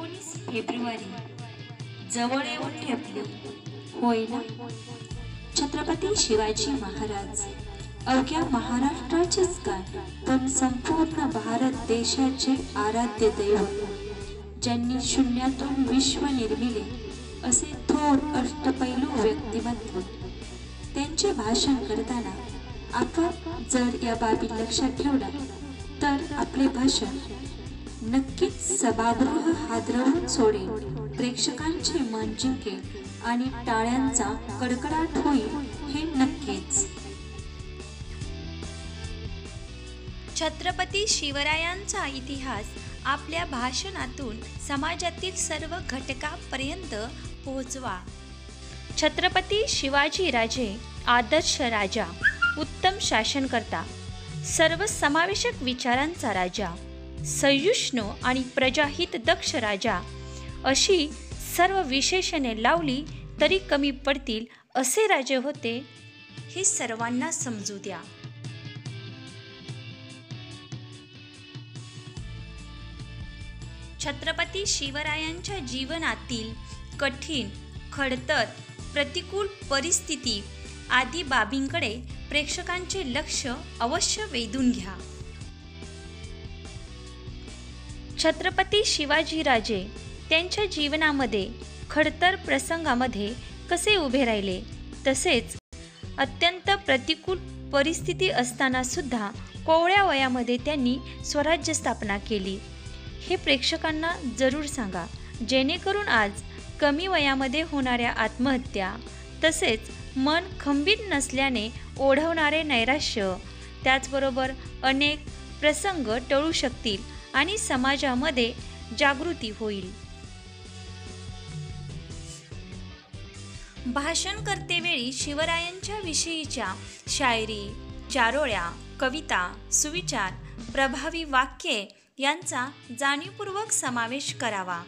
एकोणीस फेब्रुवारी जवळ येऊन ठेपले. होय ना? छत्रपती शिवाजी महाराज अवघ्या महाराष्ट्राचेच काय? पण संपूर्ण भारत देशाचे आराध्य दैवत ज्यांनी शून्यातून विश्व निर्मिले असे थोर अष्टपैलू व्यक्तिमत्व. त्यांचे भाषण करताना आपण जर या बाबी लक्षात ठेवल्या तर आपले भाषण नक्कीच सभागृह हादरवून सोडेल प्रेक्षकांचे मन जिंकेल आणि टाळ्यांचा कडकडाट होईल हे नक्कीच. छत्रपती शिवरायांचा इतिहास आपल्या भाषणातून समाजातील सर्व घटकापर्यंत पोहोचवा. छत्रपती शिवाजी राजे आदर्श राजा उत्तम शासनकर्ता सर्वसमावेशक विचारांचा राजा. सयुष्णू आणि प्रजाहित दक्ष राजा. अशी सर्व विशेषणे लावली तरी कमी पडतील असे राजे होते. हे सर्वांना समजू द्या. छत्रपती शिवरायांच्या जीवनातील कठीण खडतर प्रतिकूल परिस्थिती आदी बाबींकडे प्रेक्षकांचे लक्ष अवश्य वेधून घ्या. छत्रपती शिवाजीराजे त्यांच्या जीवनामध्ये खडतर प्रसंगामध्ये कसे उभे राहिले? तसेच अत्यंत प्रतिकूल परिस्थिती असताना सुद्धा कोवळ्या वयामध्ये त्यांनी स्वराज्य स्थापना केली. हे प्रेक्षकांना जरूर सांगा जेणेकरून आज कमी वयामध्ये होणाऱ्या आत्महत्या तसेच मन खंबीर नसल्याने ओढवणारे नैराश्य त्याचबरोबर अनेक प्रसंग टळू शकतील आणि समाजामध्ये जागृती होईल. भाषण करतेवेळी शिवरायांच्या विषयीच्या शायरी चारोळ्या कविता सुविचार प्रभावी वाक्ये यांचा जाणीवपूर्वक समावेश करावा.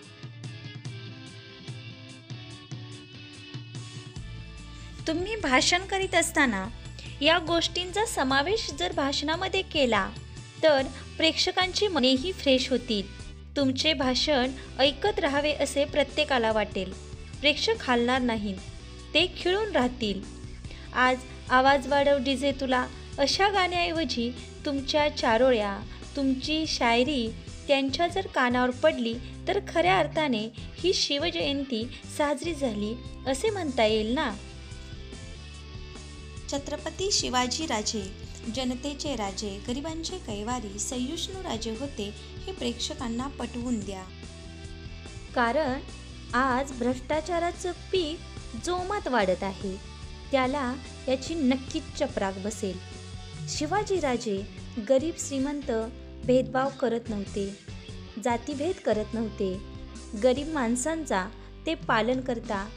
तुम्ही भाषण करीत असताना या गोष्टींचा समावेश जर भाषणामध्ये केला तर प्रेक्षकांची मनेही फ्रेश होतील. तुमचे भाषण ऐकत राहावे असे प्रत्येकाला वाटेल. प्रेक्षक हालणार नाहीत. ते खिळून राहतील. आज आवाज वाढव डीजे तुला. अशा गाण्याऐवजी तुमच्या चारोळ्या तुमची शायरी त्यांच्या जर कानावर पडली तर खऱ्या अर्थाने ही शिवजयंती साजरी झाली असे म्हणता येईल ना? छत्रपती शिवाजी राजे जनतेचे राजे गरिबांचे कैवारी सयुष्णू राजे होते हे प्रेक्षकांना पटवून द्या. कारण आज भ्रष्टाचाराचं पीक जोमात वाढत आहे. त्याला याची नक्कीच चपराक बसेल. शिवाजीराजे गरीब श्रीमंत भेदभाव करत नव्हते जातीभेद करत नव्हते. गरीब माणसांचा ते पालन करता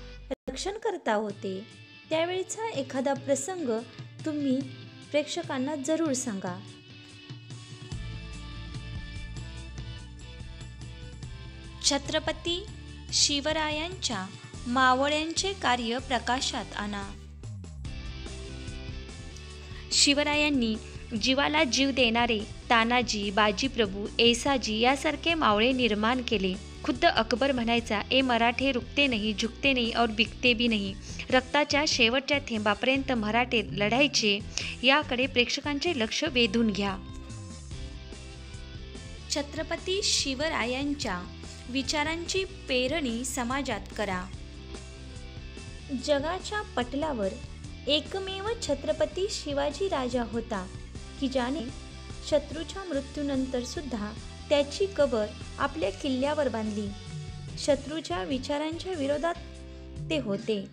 रक्षण करता होते. त्यावेळीचा एखादा प्रसंग तुम्ही प्रेक्षकांना जरूर सांगा. छत्रपती शिवरायांच्या मावळ्यांचे कार्य प्रकाशात आणा. शिवरायांनी जीवाला जीव देणारे तानाजी बाजीप्रभू ऐसाजी यासारखे मावळे निर्माण केले. खुद्द अकबर म्हणायचा ए मराठे रुकते नाही झुकते नाही और बिकते बी नाही. रक्ताच्या शेवटच्या थेंबापर्यंत मराठे लढायचे याकडे प्रेक्षकांचे लक्ष वेधून घ्या. छत्रपती शिवरायांच्या विचारांची पेरणी समाजात करा. जगाच्या पटलावर एकमेव छत्रपती शिवाजी राजा होता की ज्याने शत्रूच्या मृत्यूनंतर सुद्धा त्याची कबर आपल्या किल्ल्यावर बांधली. शत्रूच्या विचारांच्या विरोधात ते होते.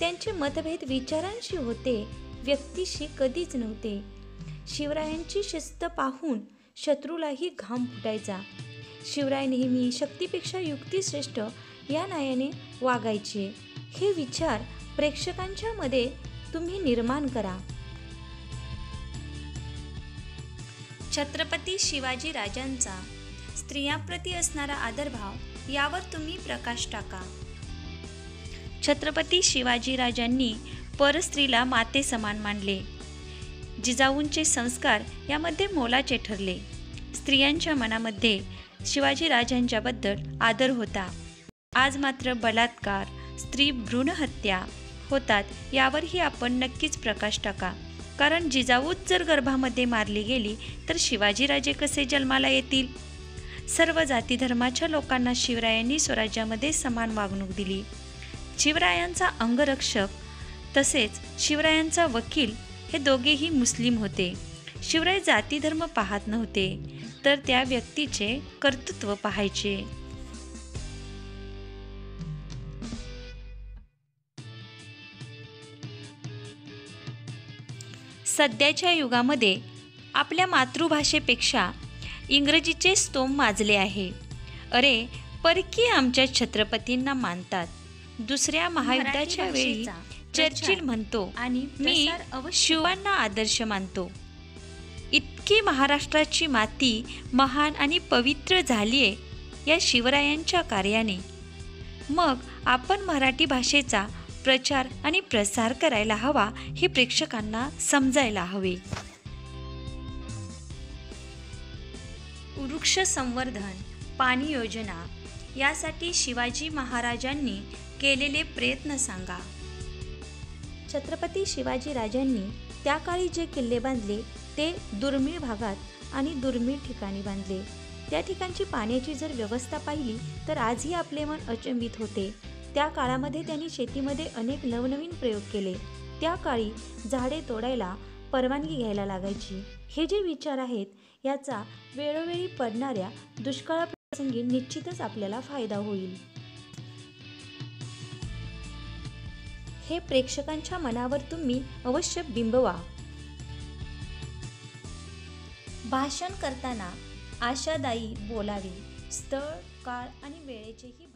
त्यांचे मतभेद विचारांशी होते व्यक्तीशी कधीच नव्हते. शिवरायांची शिस्त पाहून शत्रूलाही घाम फुटायचा. शिवराय नेहमी शक्तीपेक्षा युक्तिश्रेष्ठ या नायाने वागायचे. हे विचार प्रेक्षकांच्या मध्ये तुम्ही निर्माण करा. छत्रपती शिवाजी राजांचा स्त्रियांप्रती असणारा आदरभाव यावर तुम्ही प्रकाश टाका. छत्रपती शिवाजी राजांनी परस्त्रीला माते समान मानले. जिजाऊंचे संस्कार यामध्ये मोलाचे ठरले. स्त्रियांच्या मनामध्ये शिवाजी राजांच्याबद्दल आदर होता. आज मात्र बलात्कार स्त्री भ्रूणहत्या होतात यावरही आपण नक्कीच प्रकाश टाका. कारण जिजाऊच जर गर्भामध्ये मारली गेली तर शिवाजीराजे कसे जन्माला येतील? सर्व जाती धर्माच्या लोकांना शिवरायांनी स्वराज्यामध्ये समान वागणूक दिली. शिवरायांचा अंगरक्षक तसेच शिवरायांचा वकील हे दोघेही मुस्लिम होते. शिवराय जाती धर्म पाहत नव्हते तर त्या व्यक्तीचे कर्तृत्व पाहायचे. सध्याच्या युगामध्ये आपल्या मातृभाषेपेक्षा इंग्रजीचे स्तोम माजले आहे. अरे परकीय आमच्या छत्रपतींना मानतात. दुसऱ्या महायुद्धाच्या वेळी चर्चिल म्हणतो आणि मी शिवांना आदर्श मानतो. इतकी महाराष्ट्राची माती महान आणि पवित्र झाली आहे या शिवरायांच्या कार्याने. मग आपण मराठी भाषेचा प्रचार आणि प्रसार करायला हवा हे प्रेक्षकांना समजायला हवे. वृक्ष संवर्धन पाणी योजना यासाठी शिवाजी महाराजांनी केलेले प्रयत्न सांगा. छत्रपती शिवाजी राजांनी त्या काळी जे किल्ले बांधले ते दुर्मिळ भागात आणि दुर्मिळ ठिकाणी बांधले. त्या ठिकाणची पाण्याची जर व्यवस्था पाहिली तर आजही आपले मन अचंबित होते. त्या काळामध्ये त्यांनी शेतीमध्ये अनेक नवनवीन प्रयोग केले. त्या काळी झाडे तोडायला परवानगी घ्यायला लागायची. हे जे विचार आहेत याचा वेळोवेळी पडणाऱ्या दुष्काळाप्रसंगी निश्चितच आपल्याला फायदा होईल. हे प्रेक्षकांच्या मनावर तुम्ही अवश्य बिंबवा. भाषण करताना आशादायी बोलावे. स्थळ काळ आणि वेळेचेही